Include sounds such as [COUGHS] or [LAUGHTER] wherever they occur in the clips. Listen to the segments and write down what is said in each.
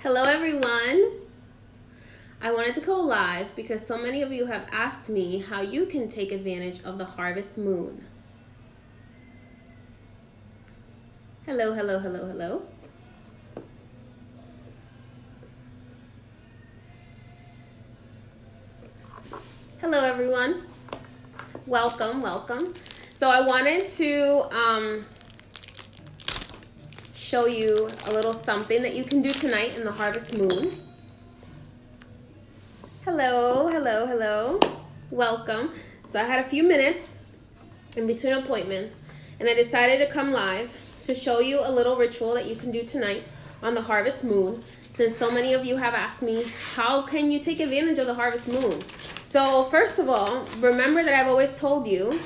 Hello, everyone. I wanted to go live because so many of you have asked me how you can take advantage of the harvest moon. Hello, hello, hello, hello. Hello, everyone. Welcome, welcome. So I wanted to um, show you a little something that you can do tonight in the harvest moon. Hello, hello, hello. Welcome. So I had a few minutes in between appointments and I decided to come live to show you a little ritual that you can do tonight on the harvest moon since so many of you have asked me how can you take advantage of the harvest moon so first of all remember that i've always told you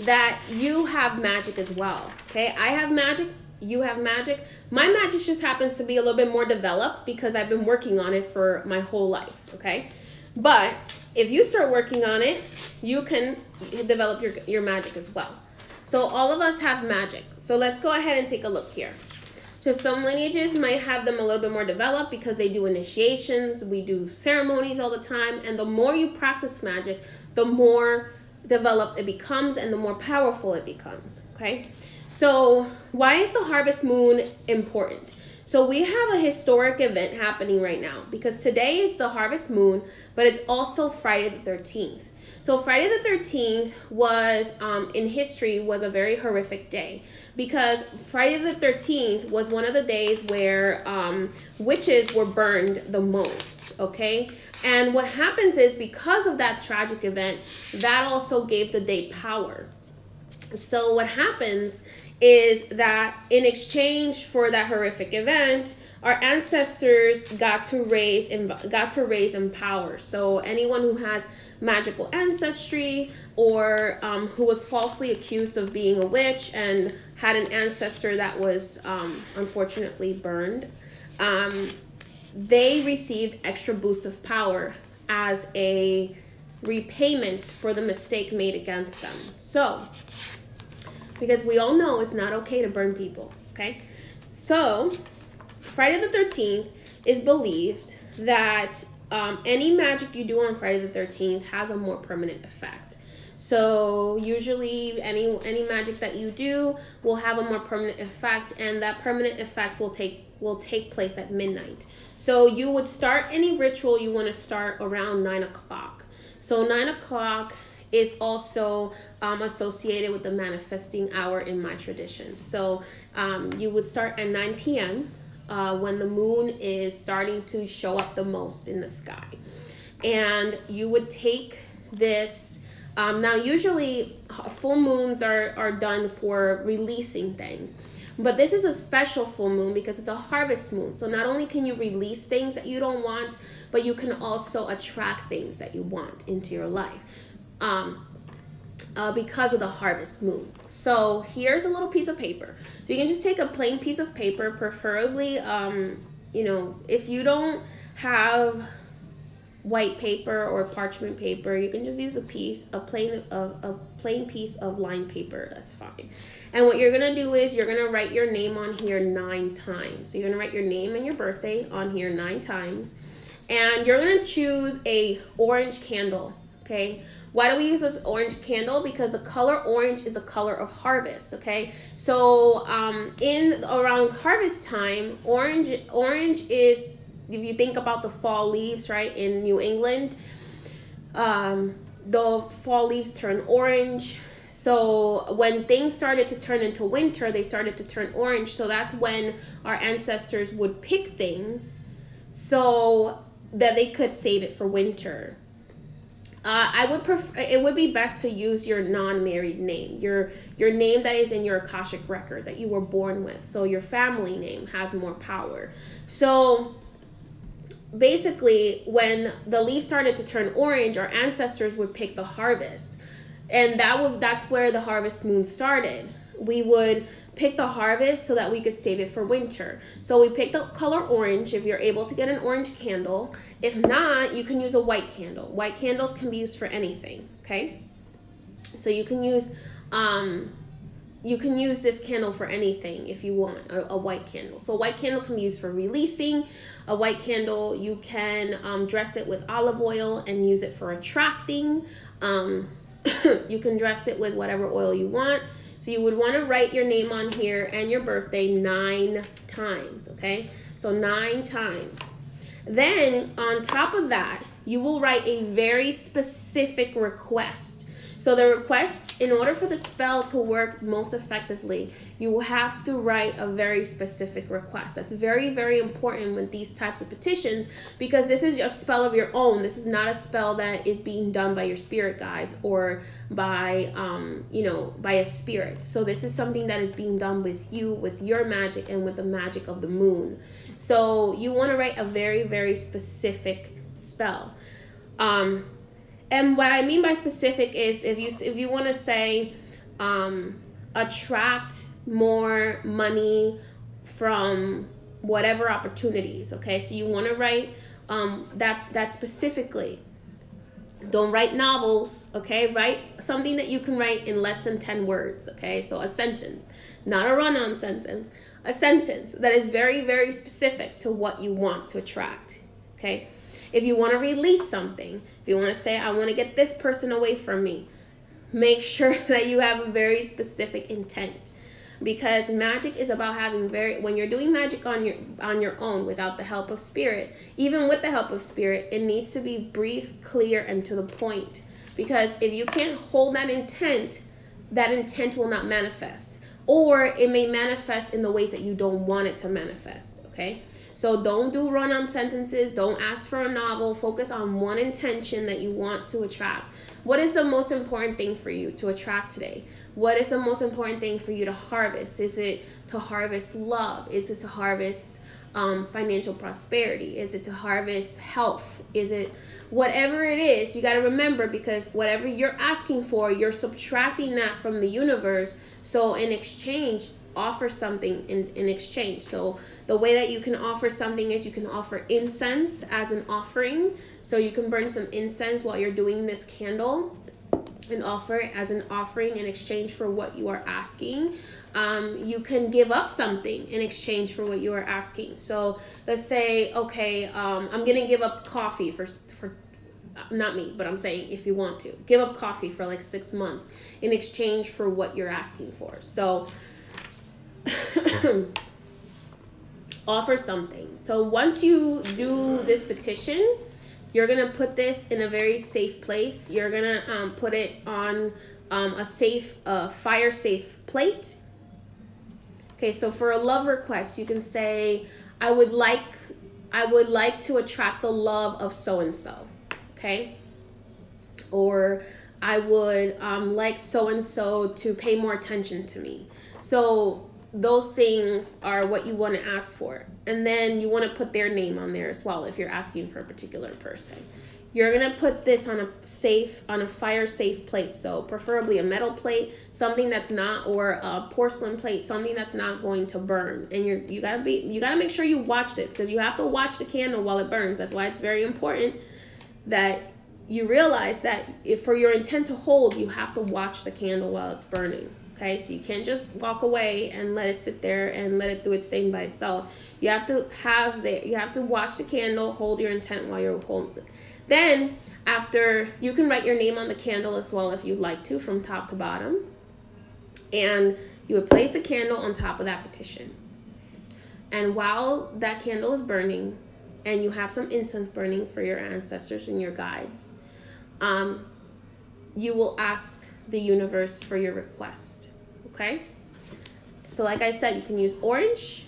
that you have magic as well okay i have magic you have magic. My magic just happens to be a little bit more developed because I've been working on it for my whole life, okay? But if you start working on it, you can develop your, your magic as well. So all of us have magic. So let's go ahead and take a look here. So some lineages might have them a little bit more developed because they do initiations, we do ceremonies all the time, and the more you practice magic, the more developed it becomes and the more powerful it becomes, okay? So, why is the harvest moon important? So, we have a historic event happening right now because today is the harvest moon, but it's also Friday the 13th. So Friday the 13th was um, in history was a very horrific day because Friday the 13th was one of the days where um, witches were burned the most. Okay, and what happens is because of that tragic event, that also gave the day power. So what happens is that in exchange for that horrific event, our ancestors got to raise and got to raise in power. So anyone who has magical ancestry or um, who was falsely accused of being a witch and had an ancestor that was um, unfortunately burned, um, they received extra boost of power as a repayment for the mistake made against them. So because we all know it's not okay to burn people, okay? So, Friday the 13th is believed that um, any magic you do on Friday the 13th has a more permanent effect. So usually any any magic that you do will have a more permanent effect and that permanent effect will take will take place at midnight. So you would start any ritual you want to start around nine o'clock. So nine o'clock is also um, associated with the manifesting hour in my tradition. So um, you would start at 9 p.m. Uh, when the moon is starting to show up the most in the sky. And you would take this. Um, now, usually, full moons are, are done for releasing things. But this is a special full moon because it's a harvest moon. So not only can you release things that you don't want, but you can also attract things that you want into your life um, uh, because of the harvest moon. So here's a little piece of paper. So you can just take a plain piece of paper, preferably, um, you know, if you don't have white paper or parchment paper, you can just use a piece, a plain of a plain piece of lined paper. That's fine. And what you're gonna do is you're gonna write your name on here nine times. So you're gonna write your name and your birthday on here nine times, and you're gonna choose a orange candle. Okay why do we use this orange candle? Because the color orange is the color of harvest, okay? So um, in around harvest time, orange orange is, if you think about the fall leaves, right, in New England, um, the fall leaves turn orange. So when things started to turn into winter, they started to turn orange. So that's when our ancestors would pick things so that they could save it for winter. Uh, I would prefer. It would be best to use your non-married name, your your name that is in your akashic record that you were born with. So your family name has more power. So basically, when the leaves started to turn orange, our ancestors would pick the harvest, and that would that's where the harvest moon started. We would pick the harvest so that we could save it for winter. So we picked the color orange if you're able to get an orange candle. If not, you can use a white candle. White candles can be used for anything, okay? So you can use um, you can use this candle for anything if you want a, a, white candle so a white candle can be used for releasing a white candle you can um, dress it with olive oil and use it for attracting um, [COUGHS] you can dress it with whatever oil you want so you would want to write your name on here and your birthday nine times okay? So nine times. Then on top of that you will write a very specific request so the request, in order for the spell to work most effectively, you will have to write a very specific request. That's very, very important with these types of petitions because this is a spell of your own. This is not a spell that is being done by your spirit guides or by, um, you know, by a spirit. So this is something that is being done with you, with your magic, and with the magic of the moon. So you want to write a very, very specific spell. Um, and what I mean by specific is if you if you want to say um, attract more money from whatever opportunities. Okay, so you want to write um, that that specifically. Don't write novels. Okay, write something that you can write in less than ten words. Okay, so a sentence, not a run-on sentence. A sentence that is very very specific to what you want to attract. Okay. If you want to release something, if you want to say, I want to get this person away from me, make [LAUGHS] sure that you have a very specific intent. Because magic is about having very when you're doing magic on your on your own without the help of spirit even with the help of spirit it needs to be brief clear and to the point. Because if you can't hold that intent that intent will not manifest. Or it may manifest in the ways that you don't want it to manifest okay so don't do run on sentences. Don't ask for a novel. Focus on one intention that you want to attract. What is the most important thing for you to attract today? What is the most important thing for you to harvest? Is it to harvest love? Is it to harvest um, financial prosperity? Is it to harvest health? Is it whatever it is? You got to remember because whatever you're asking for, you're subtracting that from the universe. So in exchange, offer something in, in exchange. So the way that you can offer something is you can offer incense as an offering. So you can burn some incense while you're doing this candle and offer it as an offering in exchange for what you are asking. Um, you can give up something in exchange for what you are asking. So let's say, okay, um, I'm gonna give up coffee for for not me, but I'm saying if you want to give up coffee for like six months in exchange for what you're asking for. So [COUGHS] offer something. So once you do this petition, you're gonna put this in a very safe place. You're gonna um, put it on um, a safe, uh, fire safe plate. Okay, so for a love request, you can say, "I would like, I would like to attract the love of so and so." Okay, or I would um, like so and so to pay more attention to me. So those things are what you want to ask for. And then you want to put their name on there as well if you're asking for a particular person. You're going to put this on a safe, on a fire safe plate. So preferably a metal plate, something that's not, or a porcelain plate, something that's not going to burn. And you're, you gotta be, you gotta make sure you watch this because you have to watch the candle while it burns. That's why it's very important that you realize that if for your intent to hold, you have to watch the candle while it's burning. Okay, so you can't just walk away and let it sit there and let it do its thing by itself. You have to have the you have to watch the candle, hold your intent while you're holding. Then after you can write your name on the candle as well if you'd like to from top to bottom. And you would place the candle on top of that petition. And while that candle is burning, and you have some incense burning for your ancestors and your guides, um, you will ask the universe for your request okay? So like I said, you can use orange.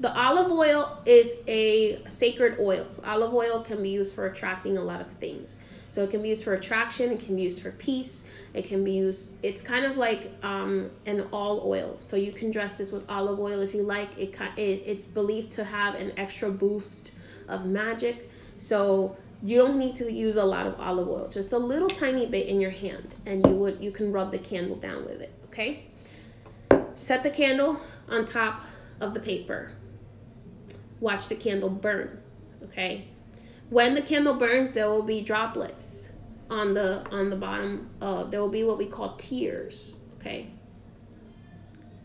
The olive oil is a sacred oil. So olive oil can be used for attracting a lot of things. So it can be used for attraction, it can be used for peace, it can be used, it's kind of like um, an all oil. So you can dress this with olive oil if you like. It, it It's believed to have an extra boost of magic. So you don't need to use a lot of olive oil, just a little tiny bit in your hand and you would you can rub the candle down with it, okay? Set the candle on top of the paper. Watch the candle burn, okay? When the candle burns, there will be droplets on the on the bottom of there will be what we call tears, okay?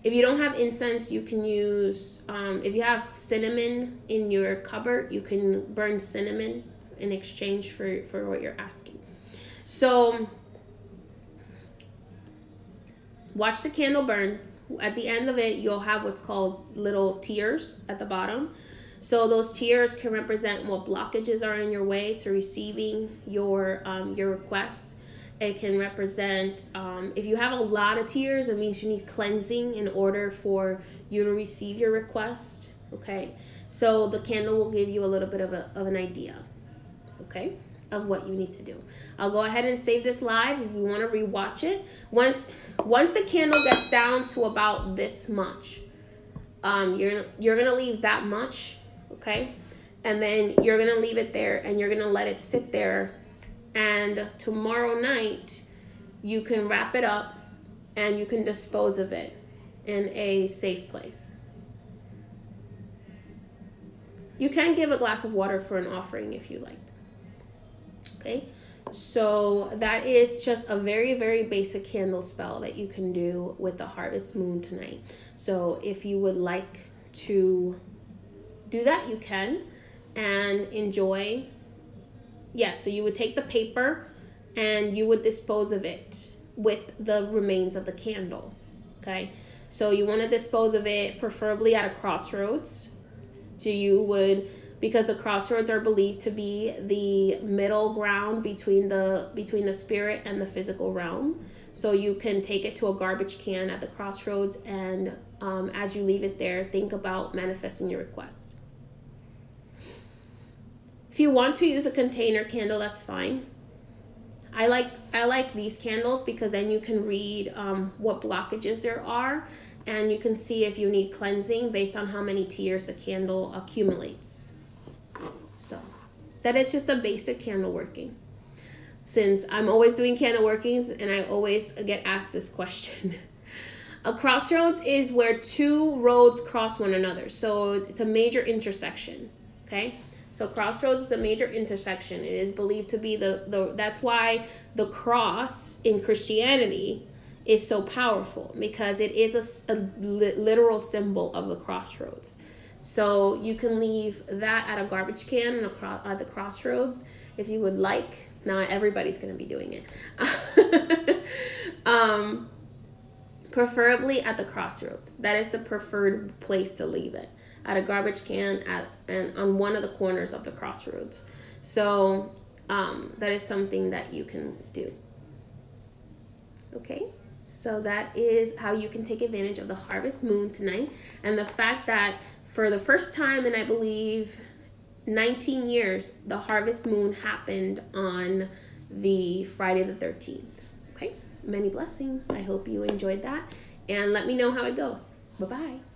if you don't have incense, you can use, um, if you have cinnamon in your cupboard, you can burn cinnamon in exchange for, for what you're asking. So, watch the candle burn. At the end of it, you'll have what's called little tears at the bottom. So those tears can represent what blockages are in your way to receiving your um, your request. It can represent um, if you have a lot of tears, it means you need cleansing in order for you to receive your request. Okay, so the candle will give you a little bit of, a, of an idea. Okay of what you need to do. I'll go ahead and save this live if you want to rewatch it. Once once the candle gets down to about this much, um, you're you're gonna leave that much, okay, and then you're gonna leave it there and you're gonna let it sit there, and tomorrow night you can wrap it up and you can dispose of it in a safe place. You can give a glass of water for an offering if you like okay? So that is just a very very basic candle spell that you can do with the harvest moon tonight. So if you would like to do that you can. And enjoy. Yes yeah, so you would take the paper and you would dispose of it with the remains of the candle okay? So you want to dispose of it preferably at a crossroads. So you would because the crossroads are believed to be the middle ground between the between the spirit and the physical realm. So you can take it to a garbage can at the crossroads and um, as you leave it there think about manifesting your request. If you want to use a container candle that's fine. I like I like these candles because then you can read um, what blockages there are and you can see if you need cleansing based on how many tears the candle accumulates. That is just a basic candle working. Since I'm always doing candle workings and I always get asked this question. [LAUGHS] a crossroads is where two roads cross one another. So it's a major intersection. Okay? So crossroads is a major intersection. It is believed to be the, the that's why the cross in Christianity is so powerful because it is a, a literal symbol of the crossroads. So you can leave that at a garbage can at the crossroads if you would like. Not everybody's going to be doing it. [LAUGHS] um, preferably at the crossroads. That is the preferred place to leave it. At a garbage can at and on one of the corners of the crossroads. So um, that is something that you can do. Okay. So that is how you can take advantage of the harvest moon tonight and the fact that for the first time in I believe 19 years, the harvest moon happened on the Friday the 13th. Okay, many blessings. I hope you enjoyed that and let me know how it goes. Bye bye.